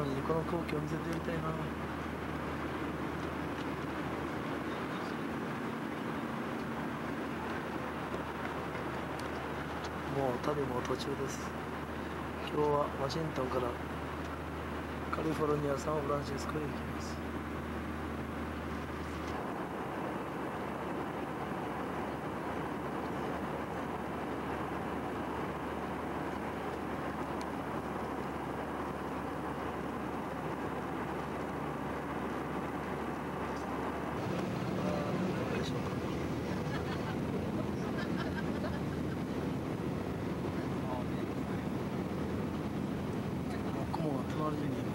ディノリにこの光景を見せてみたいな。もう旅も途中です。今日はワシントンからカリフォルニアサンフランシスコへ行きます。orden.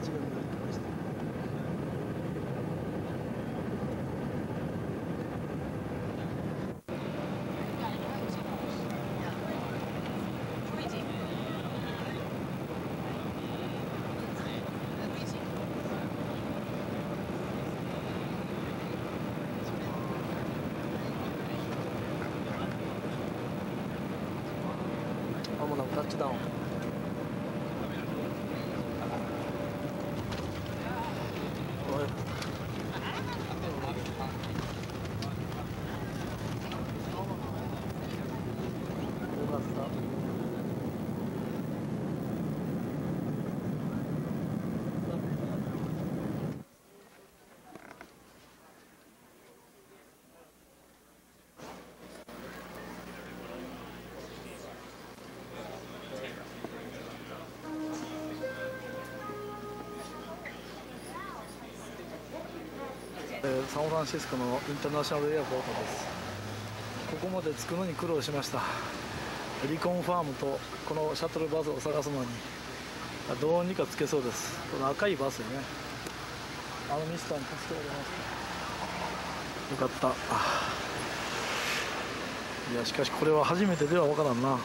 て下に街が見えてました。まサンフランシスコのインターナショナルエアポートです。ここまで着くのに苦労しました。リコンファームとこのシャトルバスを探すのにどうにか着けそうです。この赤いバスね。あのミスターに助けられました。よかった。いやしかしこれは初めてでは分からんな。あ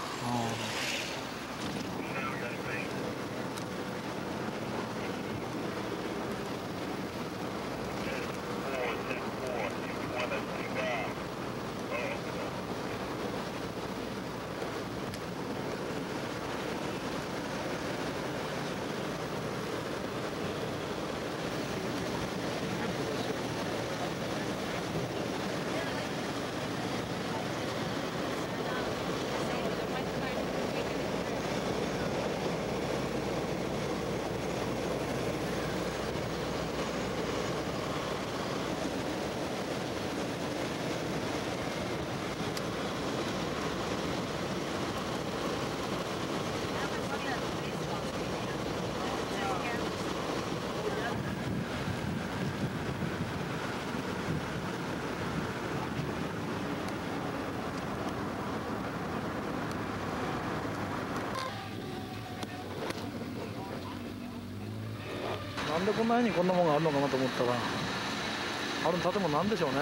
なんでこんなにこんなもんがあるのかなと思ったらある建物なんでしょうね。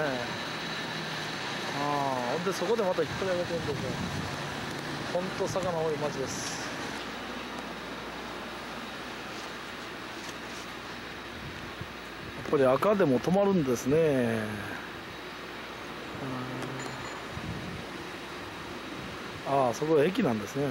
ああほんでそこでまた引っ張り上げてるんですよほんと坂の多い町です。ぱり赤でも止まるんですね。ああそこ駅なんですね。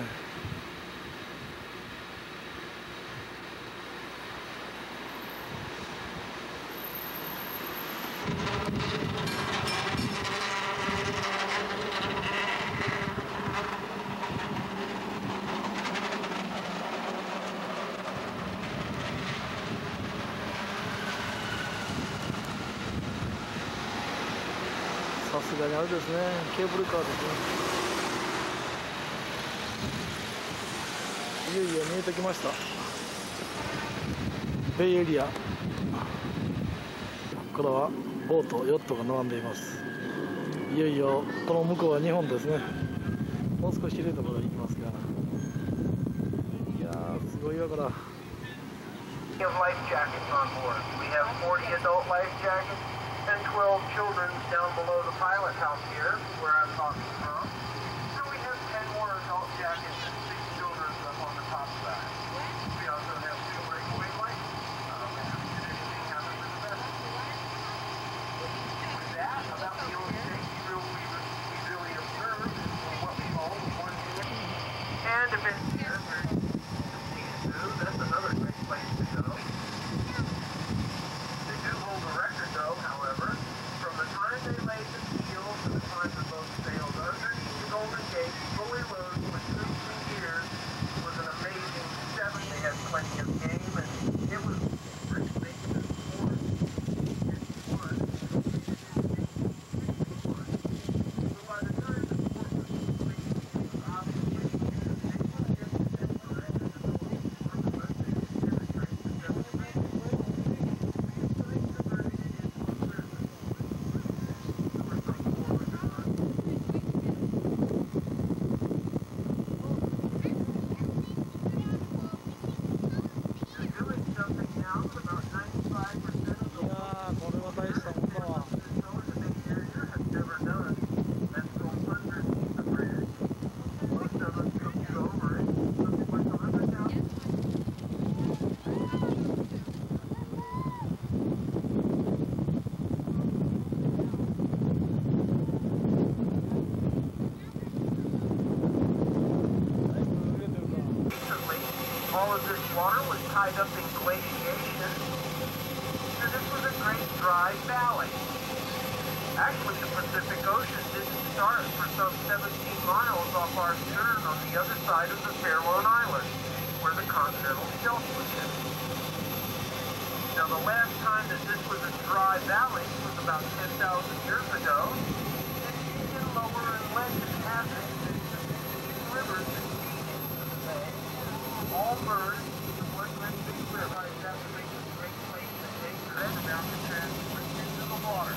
すがにあれですね。ケーブルカーですね。いよいよ見えてきました。ベイエリアこれはボートヨットが並んでいます。いよいよこの向こうは日本ですね。もう少し広いところに行きますがいやーすごいわから We have life jackets on board. We have 40 adult life jackets. And 12 children down below the pilot house here, where I'm talking from. And we have 10 more adult jackets and 6 children up on the top side. We also have two breakaway lights. Um, should anything happen to the vessel. With that, about the only safety rule we, we really observe is what we call the one unit. And if it's valley. Actually, the Pacific Ocean didn't start for some 17 miles off our stern on the other side of the Farallon Islands, where the continental shelf was hit. Now, the last time that this was a dry valley was about 10,000 years ago. And Indian lower and legend has it that the rivers that feed into the bay all merged into one great big river. That would make a great place to take tread about the transfer into the water.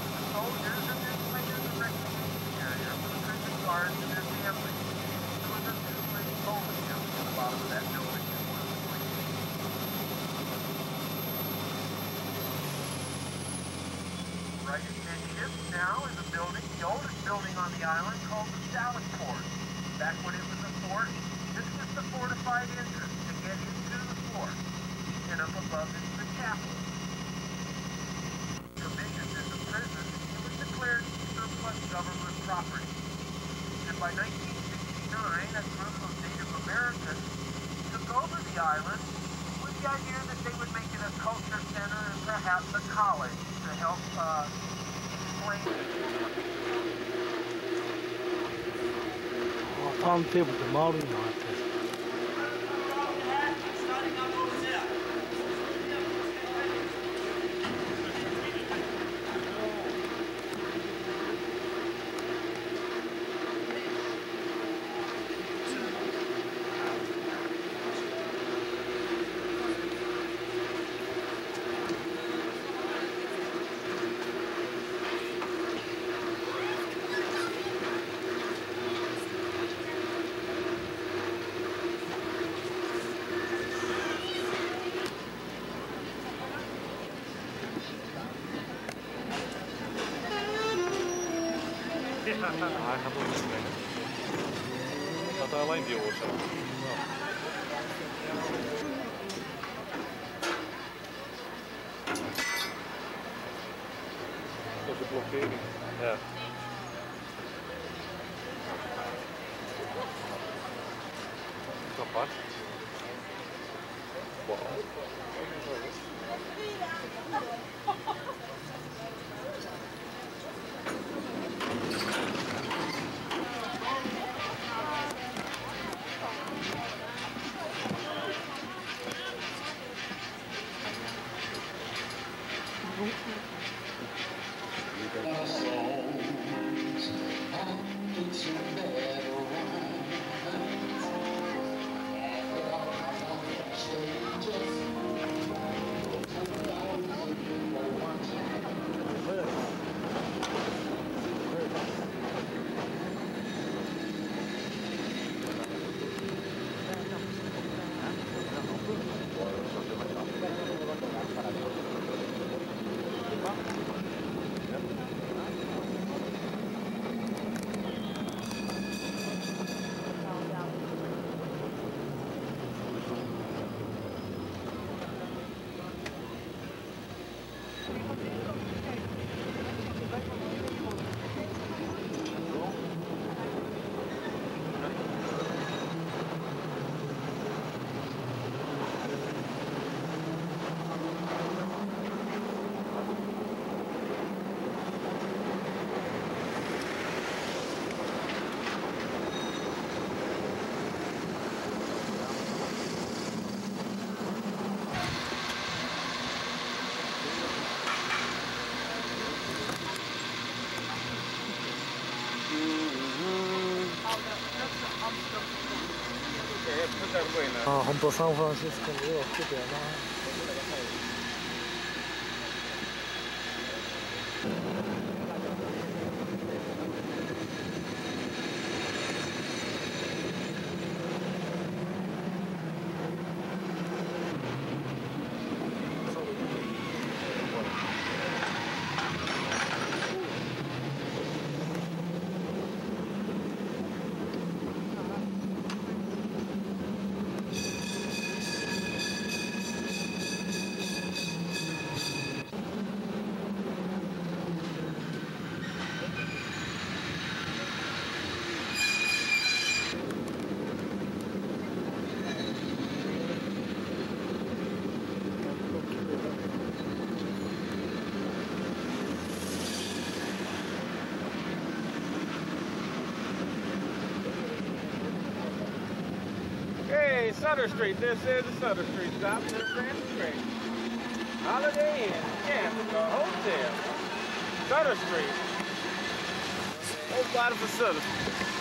Right midship now is a building, the oldest building on the island called the Sally Port. Back when it was a fort, this was the fortified entrance to get into the fort. And up above is the chapel. Commissioned as a prison, it was declared surplus government property. And by 1969, a group of Native Americans took over the island the idea that they would make it a culture center and perhaps a college to help uh, explain. Well, I found people demolishing out there. zaten alleen die oorzaak. Dat is een. Ja. Dat is apart. ああ本当サンフランシスコ Sutter Street. This is the Sutter Street stop. This is Street. Holiday Inn, Camp, the hotel. Sutter Street. Whole lot of facilities.